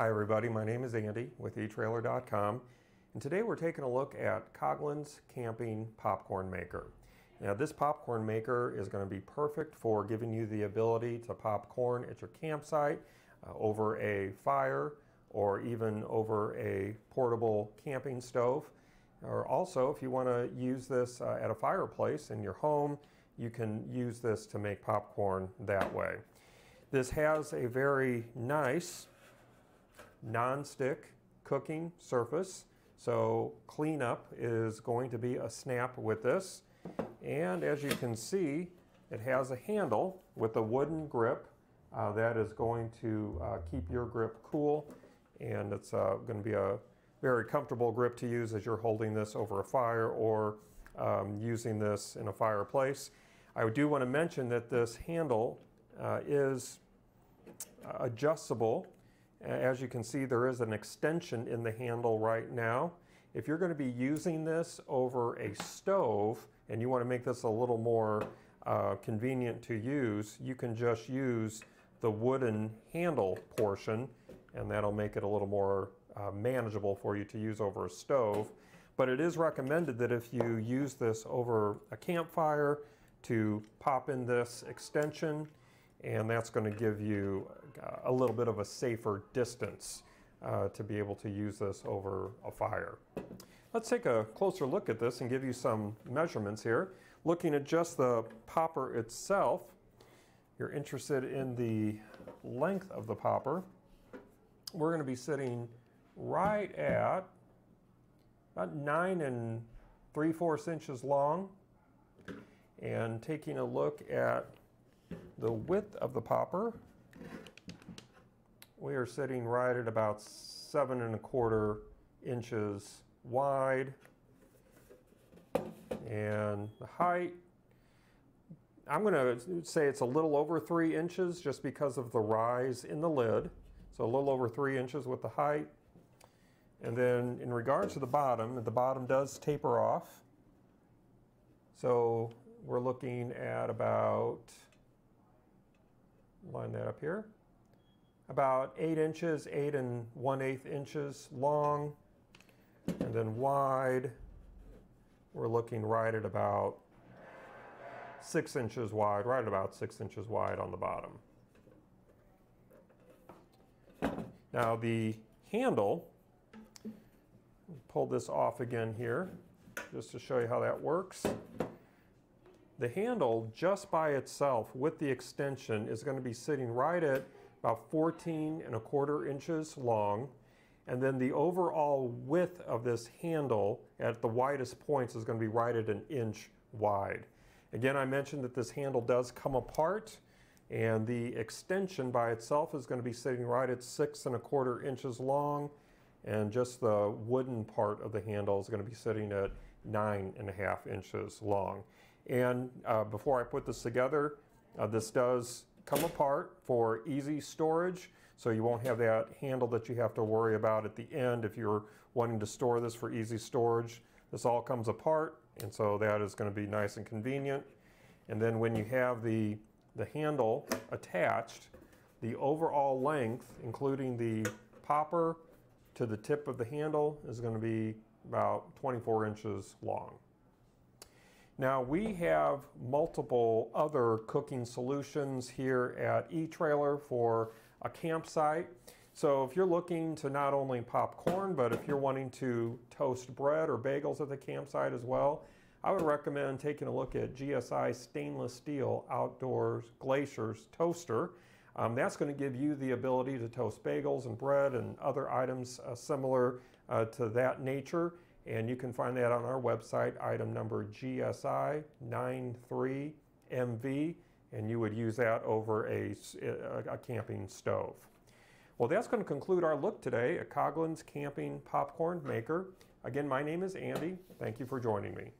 Hi everybody, my name is Andy with eTrailer.com and today we're taking a look at Coghlan's Camping Popcorn Maker. Now this popcorn maker is going to be perfect for giving you the ability to pop corn at your campsite, uh, over a fire, or even over a portable camping stove. Or also if you want to use this uh, at a fireplace in your home, you can use this to make popcorn that way. This has a very nice non-stick cooking surface. So cleanup is going to be a snap with this. And as you can see, it has a handle with a wooden grip uh, that is going to uh, keep your grip cool. And it's uh, going to be a very comfortable grip to use as you're holding this over a fire or um, using this in a fireplace. I do want to mention that this handle uh, is adjustable as you can see, there is an extension in the handle right now. If you're going to be using this over a stove and you want to make this a little more uh, convenient to use, you can just use the wooden handle portion and that'll make it a little more uh, manageable for you to use over a stove. But it is recommended that if you use this over a campfire to pop in this extension and that's going to give you uh, a little bit of a safer distance uh, to be able to use this over a fire. Let's take a closer look at this and give you some measurements here. Looking at just the popper itself, you're interested in the length of the popper. We're going to be sitting right at about nine and three fourths inches long and taking a look at the width of the popper, we are sitting right at about seven and a quarter inches wide. And the height, I'm going to say it's a little over three inches just because of the rise in the lid. So a little over three inches with the height. And then in regards to the bottom, the bottom does taper off. So we're looking at about line that up here. About eight inches, eight and one eighth inches long, and then wide, we're looking right at about six inches wide, right at about six inches wide on the bottom. Now the handle, pull this off again here, just to show you how that works. The handle just by itself with the extension is going to be sitting right at about 14 and a quarter inches long. And then the overall width of this handle at the widest points is going to be right at an inch wide. Again, I mentioned that this handle does come apart and the extension by itself is going to be sitting right at six and a quarter inches long and just the wooden part of the handle is going to be sitting at nine and a half inches long. And uh, before I put this together, uh, this does come apart for easy storage. So you won't have that handle that you have to worry about at the end if you're wanting to store this for easy storage. This all comes apart and so that is going to be nice and convenient. And then when you have the, the handle attached, the overall length, including the popper to the tip of the handle, is going to be about 24 inches long. Now we have multiple other cooking solutions here at eTrailer for a campsite. So if you're looking to not only pop corn, but if you're wanting to toast bread or bagels at the campsite as well, I would recommend taking a look at GSI stainless steel outdoors glaciers toaster. Um, that's going to give you the ability to toast bagels and bread and other items uh, similar uh, to that nature. And you can find that on our website, item number GSI93MV, and you would use that over a, a camping stove. Well, that's going to conclude our look today at Coghlan's Camping Popcorn Maker. Again, my name is Andy. Thank you for joining me.